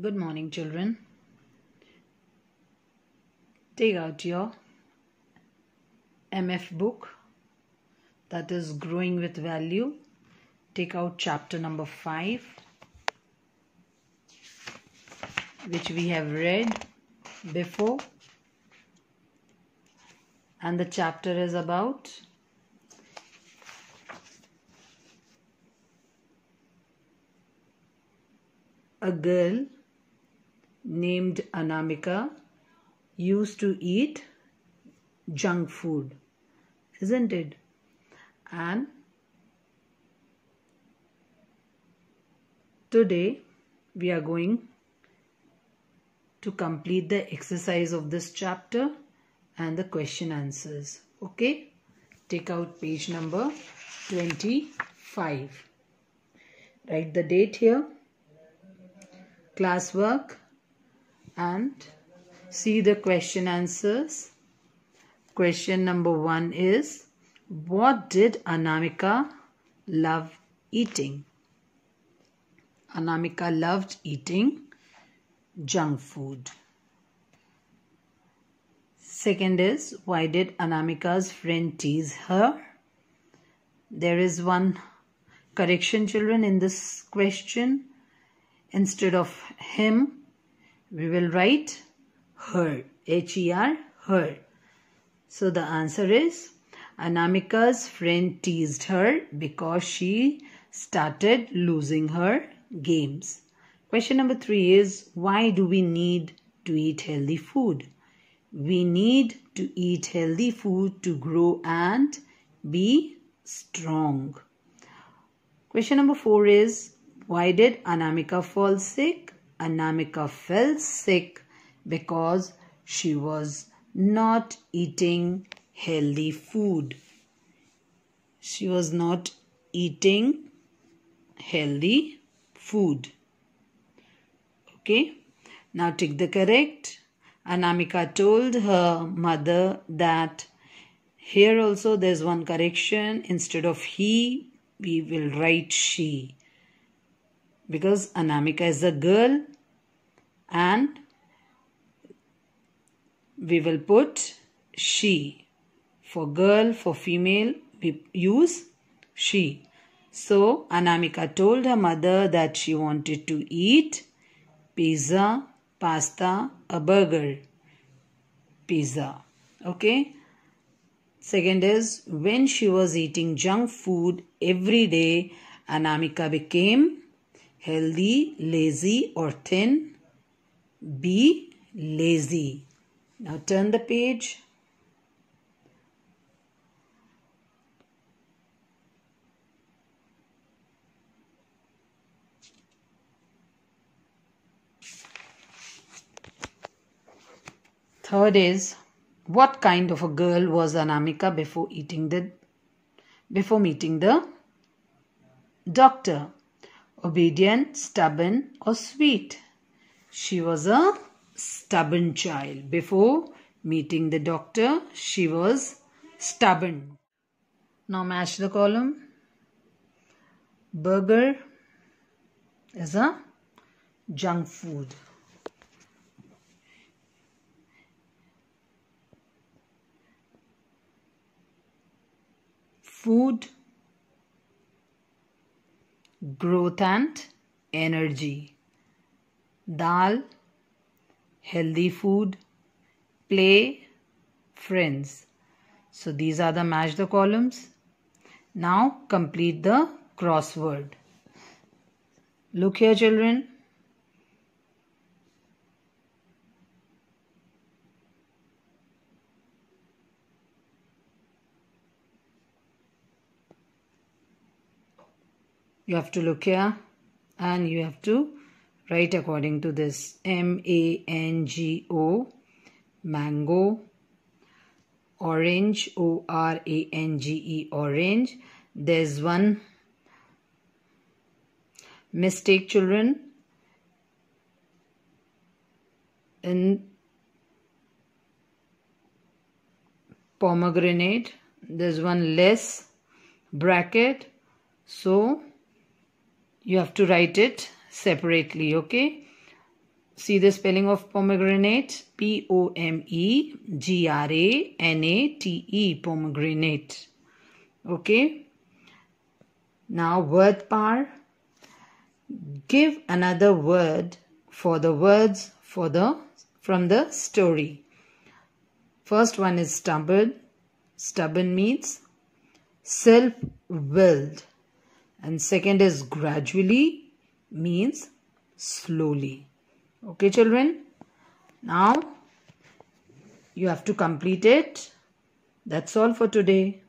Good morning, children. Take out your MF book that is Growing with Value. Take out chapter number 5, which we have read before. And the chapter is about a girl named Anamika used to eat junk food, isn't it? And today we are going to complete the exercise of this chapter and the question answers. Okay, take out page number 25. Write the date here, classwork and see the question answers. Question number one is What did Anamika love eating? Anamika loved eating junk food. Second is Why did Anamika's friend tease her? There is one correction, children, in this question. Instead of him, we will write her, H-E-R, her. So the answer is Anamika's friend teased her because she started losing her games. Question number three is why do we need to eat healthy food? We need to eat healthy food to grow and be strong. Question number four is why did Anamika fall sick? Anamika fell sick because she was not eating healthy food. She was not eating healthy food. Okay, now take the correct. Anamika told her mother that here also there's one correction. Instead of he, we will write she. Because Anamika is a girl and we will put she. For girl, for female, we use she. So, Anamika told her mother that she wanted to eat pizza, pasta, a burger. Pizza. Okay. Second is when she was eating junk food every day, Anamika became healthy, lazy, or thin. Be lazy. Now turn the page. Third is what kind of a girl was Anamika before eating the before meeting the doctor? Obedient, stubborn, or sweet? She was a stubborn child. Before meeting the doctor, she was stubborn. Now match the column. Burger is a junk food. Food, growth and energy. Dal, healthy food, play, friends. So these are the match the columns. Now complete the crossword. Look here children. You have to look here and you have to write according to this. M-A-N-G-O mango orange O-R-A-N-G-E orange. There's one. Mistake children. In pomegranate there's one less bracket. So you have to write it separately okay See the spelling of pomegranate. P-O-M-E-G-R-A-N-A-T-E. Pomegranate. Okay. Now word par. Give another word for the words for the from the story. First one is stubborn. Stubborn means self-willed. And second is gradually means slowly. Okay children. Now you have to complete it. That's all for today.